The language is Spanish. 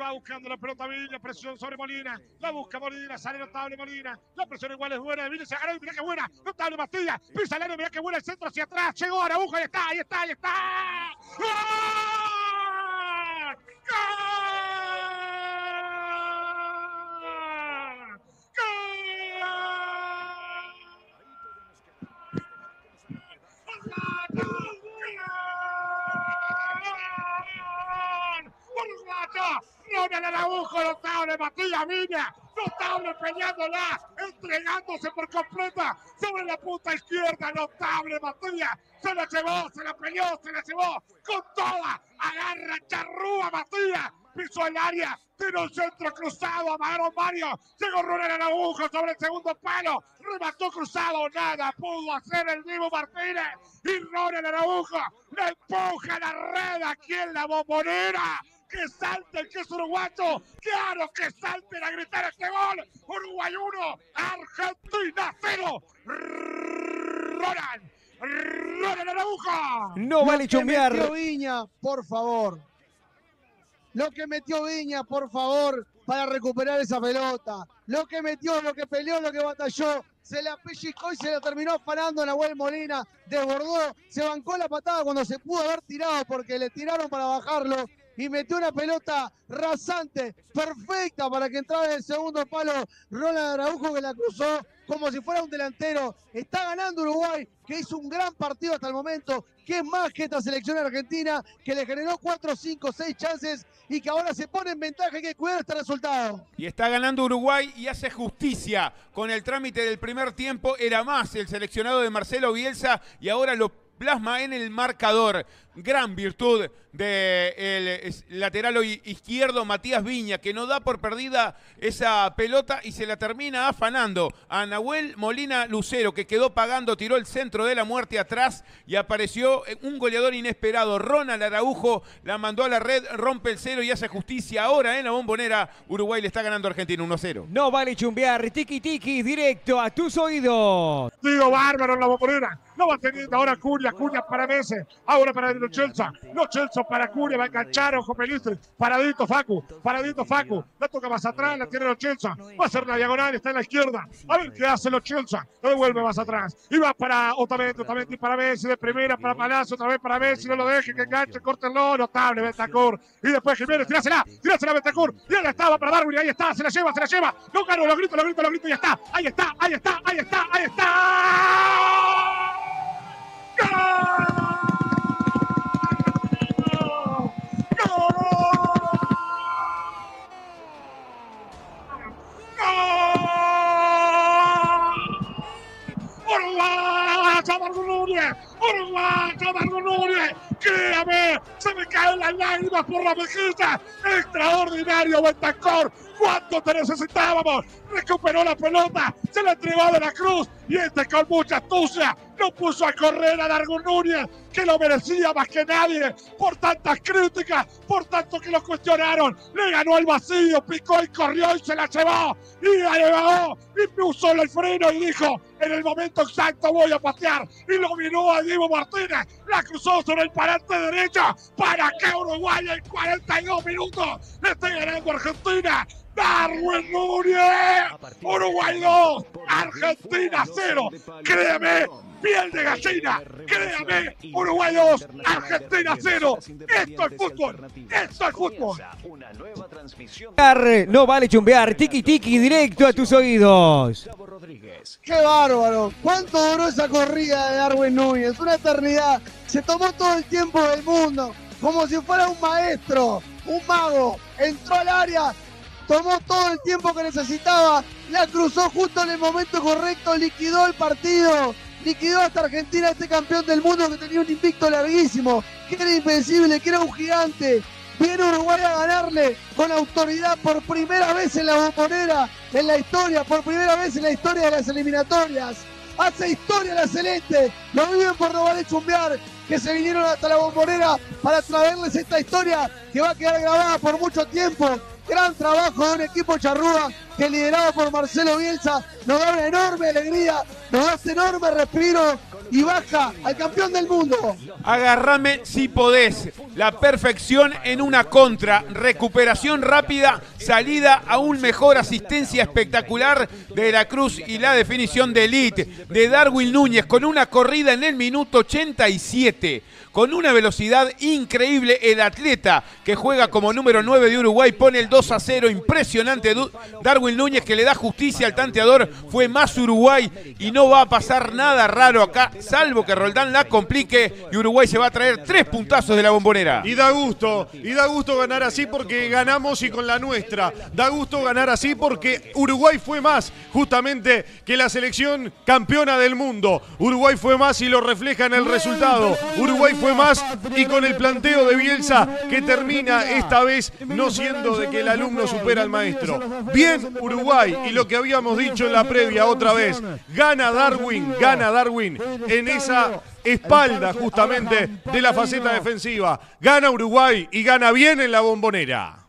Va buscando la pelota Villa, presión sobre Molina. La busca Molina, sale notable Molina. La presión igual es buena de Villa, se agarró y mira qué buena. Notable Matías, pisa el área, mira qué buena el centro hacia atrás. Llegó Araujo, ahí está, ahí está, ahí está. Uruguayo, Ronald Araujo, notable, Matías Viña, notable peleándola, entregándose por completa sobre la punta izquierda, notable Matías, se la llevó, se la peleó, se la llevó con toda, agarra charrúa Matías, pisó el área, tiró el centro cruzado, amagaron Mario, llegó Ronald Araujo sobre el segundo palo, remató cruzado, nada pudo hacer el Divo Martínez y Ronald Araujo le empuja la red aquí en la bombonera. Que salte el que es uruguayo, claro que salten a gritar este gol. Uruguay 1, Argentina 0. Ronald, Ronald Araujo. No vale Lo que chumbear. metió Viña, por favor. Lo que metió Viña, por favor, para recuperar esa pelota. Lo que metió, lo que peleó, lo que batalló. Se la pellizcó y se la terminó afanando Nahuel Molina. Desbordó, se bancó la patada cuando se pudo haber tirado porque le tiraron para bajarlo. Y metió una pelota rasante, perfecta para que entrara en el segundo palo Ronald Araujo que la cruzó como si fuera un delantero. Está ganando Uruguay, que hizo un gran partido hasta el momento, que es más que esta selección argentina, que le generó 4, 5, 6 chances y que ahora se pone en ventaja. Hay que cuidar este resultado. Y está ganando Uruguay y hace justicia. Con el trámite del primer tiempo era más el seleccionado de Marcelo Bielsa y ahora lo plasma en el marcador. Gran virtud del lateral hoy izquierdo Matías Viña, que no da por perdida esa pelota y se la termina afanando a Nahuel Molina Lucero, que quedó pagando, tiró el centro de la muerte atrás y apareció un goleador inesperado. Ronald Araujo la mandó a la red, rompe el cero y hace justicia. Ahora en la bombonera, Uruguay le está ganando a Argentina 1-0. No vale chumbear. Tiki tiki directo a tus oídos. Digo bárbaro en la bombonera. No va teniendo ahora Curia, Curia para Messi. Ahora para Lo Chelsea. Lo Chelsea para Curia. Va a enganchar, ojo Pelistri. Paradito Facu. Paradito Facu. La toca más atrás, la tiene Lo Chelsea. Va a ser la diagonal, está en la izquierda. A ver qué hace Lo Chelsea. Lo devuelve más atrás. Y va para Otamendi, Otamendi para Messi. De primera para Palacio, otra vez para Messi. No lo deje, que enganche, córtenlo. Notable, Bentacur. Y después Jiménez, tirásela. Tirásela Bentacur. Y ahí estaba para Darwin. Ahí está, se la lleva, se la lleva. No ganó, lo grito, lo grito, lo grito. Y está. Ahí está, ahí está, ahí está, ahí está. Núñez! ¡Uruguayo Marco Núñez! ¡Créame! ¡Se me caen las lágrimas por la mejilla! ¡Extraordinario Bentancor! ¿Cuánto te necesitábamos? Recuperó la pelota, se la entregó a De la Cruz y este con mucha astucia no puso a correr a Dargo Núñez, que lo merecía más que nadie, por tantas críticas, por tanto que lo cuestionaron. Le ganó el vacío, picó y corrió y se la llevó. Y la llevó y puso el freno y dijo, en el momento exacto voy a patear. Y lo miró a Diego Martínez, la cruzó sobre el parante derecho para que Uruguay en 42 minutos le esté ganando a Argentina. Darwin Núñez, Uruguay 2, Argentina 0. Créeme, piel de gallina. Créame, Uruguay 2, Argentina 0. Esto es fútbol. Esto es fútbol. No vale chumbear. Tiki tiki directo a tus oídos. ¡Qué bárbaro! ¿Cuánto duró esa corrida de Darwin Núñez? Una eternidad. Se tomó todo el tiempo del mundo, como si fuera un maestro, un mago. Entró al área, tomó todo el tiempo que necesitaba, la cruzó justo en el momento correcto, liquidó el partido, liquidó hasta Argentina, este campeón del mundo que tenía un invicto larguísimo, que era invencible, que era un gigante. Viene Uruguay a ganarle con autoridad por primera vez en la bombonera, en la historia, por primera vez en la historia de las eliminatorias. Hace historia la Celeste, lo viven por no vale chumbear, que se vinieron hasta la bombonera para traerles esta historia que va a quedar grabada por mucho tiempo. Gran trabajo de un equipo charrúa que liderado por Marcelo Bielsa nos da una enorme alegría, nos este enorme respiro y baja al campeón del mundo. Agarrame si podés. La perfección en una contra. Recuperación rápida. Salida aún mejor. Asistencia espectacular de la Cruz y la definición de Elite de Darwin Núñez con una corrida en el minuto 87. Con una velocidad increíble, el atleta que juega como número 9 de Uruguay pone el 2 a 0. Impresionante. Darwin Núñez que le da justicia al tanteador. Fue más Uruguay y no va a pasar nada raro acá, salvo que Roldán la complique y Uruguay se va a traer tres puntazos de la bombonera. Y da gusto, y da gusto ganar así porque ganamos y con la nuestra. Da gusto ganar así porque Uruguay fue más justamente que la selección campeona del mundo. Uruguay fue más y lo refleja en el resultado. Uruguay fue más y con el planteo de Bielsa que termina esta vez no siendo de que el alumno supera al maestro. Bien Uruguay y lo que habíamos dicho en la previa otra vez. Gana Darwin, gana Darwin en esa espalda justamente de la faceta defensiva. Gana Uruguay y gana bien en la bombonera.